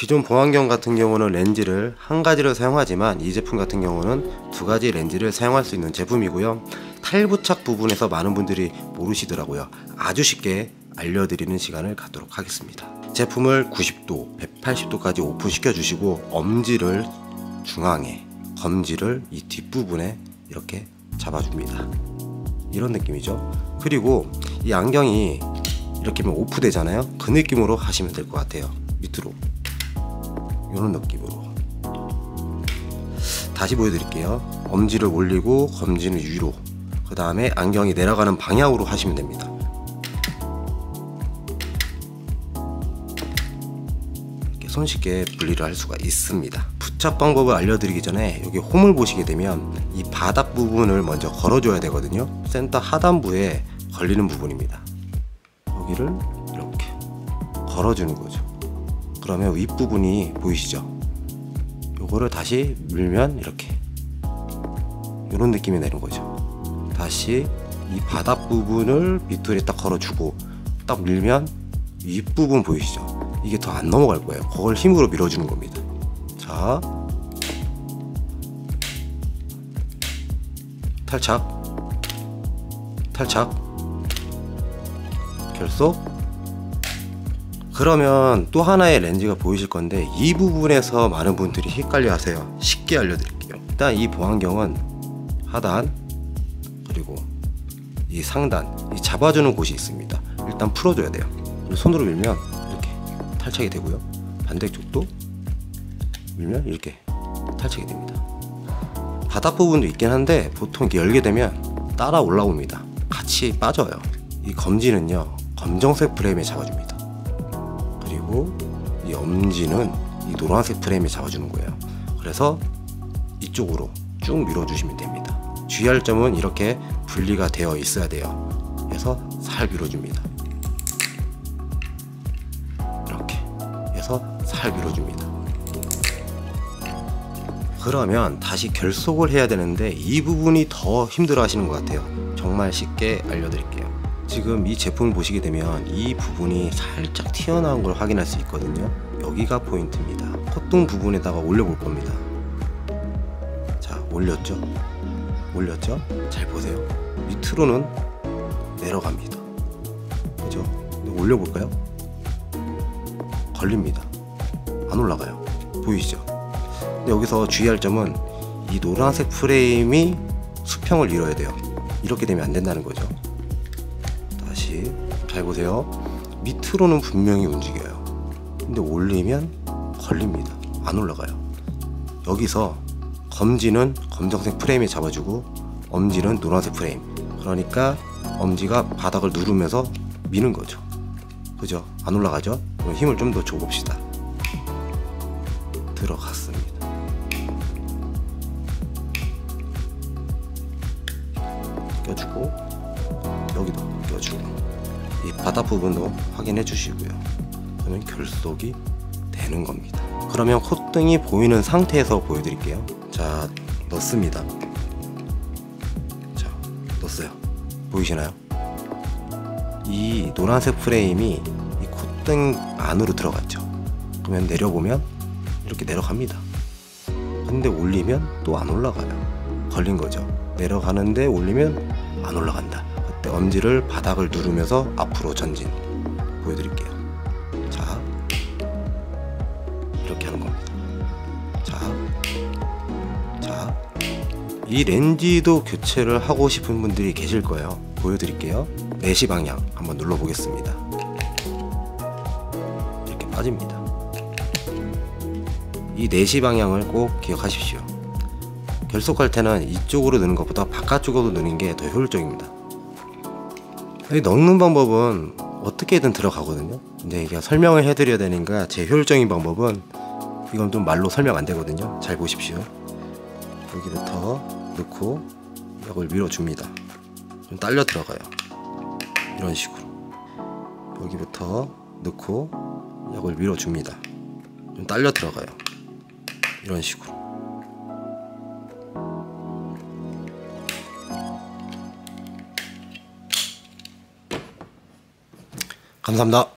기존 보안경 같은 경우는 렌즈를 한 가지를 사용하지만 이 제품 같은 경우는 두 가지 렌즈를 사용할 수 있는 제품이고요. 탈부착 부분에서 많은 분들이 모르시더라고요. 아주 쉽게 알려드리는 시간을 갖도록 하겠습니다. 제품을 90도, 180도까지 오픈시켜 주시고 엄지를 중앙에, 검지를 이 뒷부분에 이렇게 잡아줍니다. 이런 느낌이죠. 그리고 이 안경이 이렇게 하면 오프 되잖아요. 그 느낌으로 하시면 될 것 같아요. 밑으로 이런 느낌으로 다시 보여드릴게요. 엄지를 올리고 검지는 위로 그 다음에 안경이 내려가는 방향으로 하시면 됩니다. 이렇게 손쉽게 분리를 할 수가 있습니다. 부착 방법을 알려드리기 전에 여기 홈을 보시게 되면 이 바닥 부분을 먼저 걸어줘야 되거든요. 센터 하단부에 걸리는 부분입니다. 여기를 이렇게 걸어주는 거죠. 그러면 윗부분이 보이시죠? 요거를 다시 밀면 이렇게 이런 느낌이 내는 거죠. 다시 이 바닥 부분을 밑으로 딱 걸어주고 딱 밀면 윗부분 보이시죠? 이게 더 안 넘어갈 거예요. 그걸 힘으로 밀어주는 겁니다. 자, 탈착, 탈착, 결속. 그러면 또 하나의 렌즈가 보이실 건데 이 부분에서 많은 분들이 헷갈려 하세요. 쉽게 알려드릴게요. 일단 이 보안경은 하단 그리고 이 상단 이 잡아주는 곳이 있습니다. 일단 풀어줘야 돼요. 손으로 밀면 이렇게 탈착이 되고요. 반대쪽도 밀면 이렇게 탈착이 됩니다. 바닥 부분도 있긴 한데 보통 이렇게 열게 되면 따라 올라옵니다. 같이 빠져요. 이 검지는요 검정색 프레임에 잡아줍니다. 그리고 이 엄지는 이 노란색 프레임에 잡아주는 거예요. 그래서 이쪽으로 쭉 밀어주시면 됩니다. 주의할 점은 이렇게 분리가 되어 있어야 돼요. 그래서 살 밀어줍니다. 이렇게 해서 살 밀어줍니다. 그러면 다시 결속을 해야 되는데 이 부분이 더 힘들어 하시는 것 같아요. 정말 쉽게 알려드릴게요. 지금 이 제품을 보시게 되면 이 부분이 살짝 튀어나온 걸 확인할 수 있거든요. 여기가 포인트입니다. 콧등 부분에다가 올려볼 겁니다. 자, 올렸죠? 올렸죠? 잘 보세요. 밑으로는 내려갑니다. 그죠? 올려볼까요? 걸립니다. 안 올라가요. 보이시죠? 근데 여기서 주의할 점은 이 노란색 프레임이 수평을 이뤄야 돼요. 이렇게 되면 안 된다는 거죠. 다시 잘 보세요. 밑으로는 분명히 움직여요. 근데 올리면 걸립니다. 안 올라가요. 여기서 검지는 검정색 프레임에 잡아주고 엄지는 노란색 프레임. 그러니까 엄지가 바닥을 누르면서 미는 거죠. 그죠? 안 올라가죠? 그럼 힘을 좀 더 줘봅시다. 들어갔습니다. 껴주고 여기도 껴주고 이 바닥 부분도 확인해 주시고요. 그러면 결속이 되는 겁니다. 그러면 콧등이 보이는 상태에서 보여드릴게요. 자 넣습니다. 자 넣었어요. 보이시나요? 이 노란색 프레임이 이 콧등 안으로 들어갔죠. 그러면 내려보면 이렇게 내려갑니다. 근데 올리면 또 안 올라가요. 걸린 거죠. 내려가는데 올리면 안 올라간다. 그때 엄지를 바닥을 누르면서 앞으로 전진 보여드릴게요. 자, 이렇게 하는 겁니다. 자, 자, 이 렌즈도 교체를 하고 싶은 분들이 계실 거예요. 보여드릴게요. 4시 방향 한번 눌러보겠습니다. 이렇게 빠집니다. 이 4시 방향을 꼭 기억하십시오. 결속할 때는 이쪽으로 넣는 것보다 바깥쪽으로 넣는 게 더 효율적입니다. 여기 넣는 방법은 어떻게든 들어가거든요. 근데 이게 설명을 해드려야 되니까 제 효율적인 방법은 이건 좀 말로 설명 안 되거든요. 잘 보십시오. 여기부터 넣고 이걸 밀어줍니다. 좀 딸려 들어가요. 이런 식으로 여기부터 넣고 약을 밀어줍니다. 좀 딸려 들어가요. 이런 식으로 감사합니다.